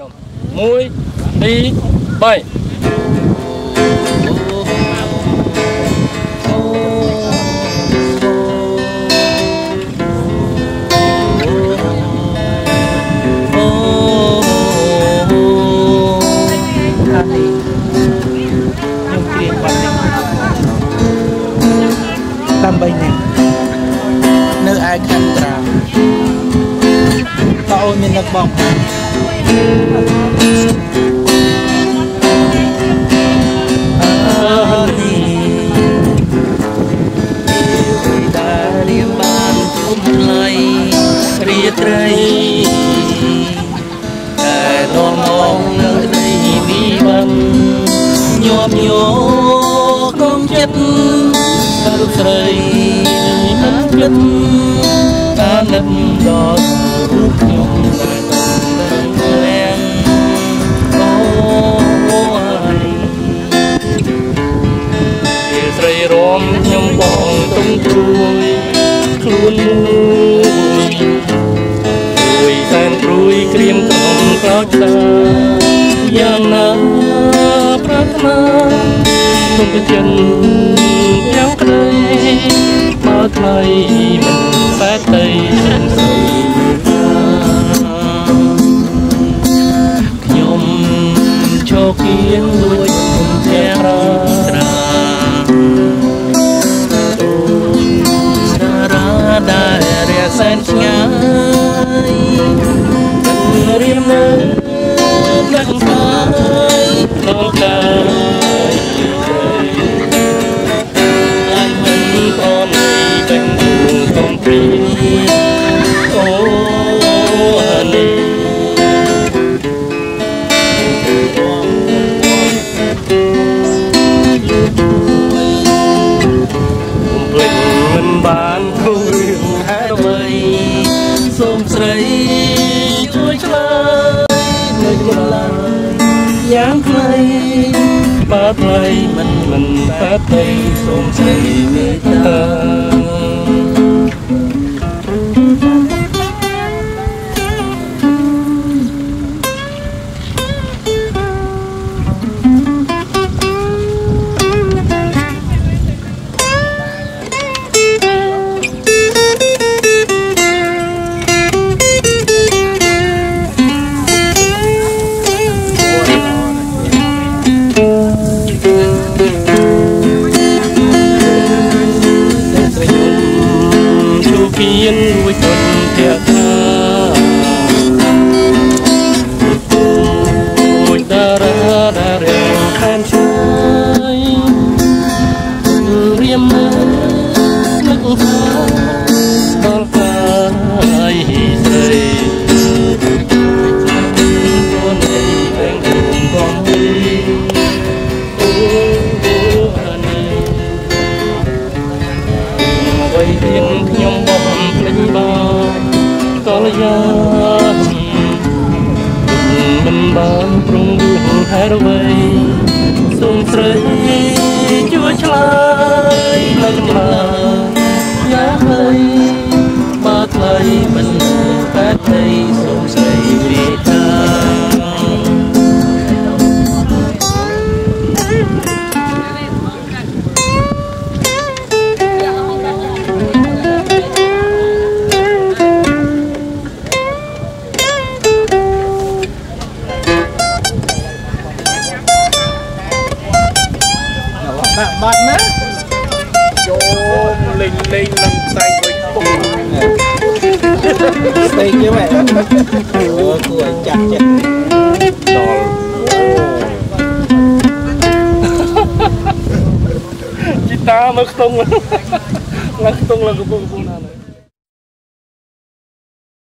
ចំ1 2 3ខាងនេះខ្ញុំគ្រៀងបាត់នេះដើម្បីនេះនៅឯខណ្ឌត្រាតើអូនមាននឹកបងផងអើនេះដែល រៀមបានជុំថ្លៃរាត្រីតែនាំមកនៅដីមីបានញាប់ញ័រក្នុងចិត្តតែរូបស្រីមិនគិតការនឹកដល់រូបខ្ញុំតែទៅ មួយព្រួយសែនព្រួយក្រៀមក្រំក្រោចសាយ៉ាងណាប្រាថ្នាទុំទៅចិនយ៉ាងក្តីបើថ្លៃមិនបែកទៅមិនស្រីខ្ញុំឈោគៀងលួច រា បើថ្លៃមិនមិនតែទេសូមស្រីមេត្តាតែ នរួច បានប្រងរួចហេតុអ្វីសូមស្រីជួយឆ្លើយនៅចម្លើយ ដាក់បាត់ណាចូលលេងលេងនឹងផ្សាយមួយពុកស្ទេកយមែនអូគួរឲ្យចាក់ចិត្តដល់ជីតាមើលខ្ទង់ឡើងខ្ទង់ឡើងកំពុងកំពុងណា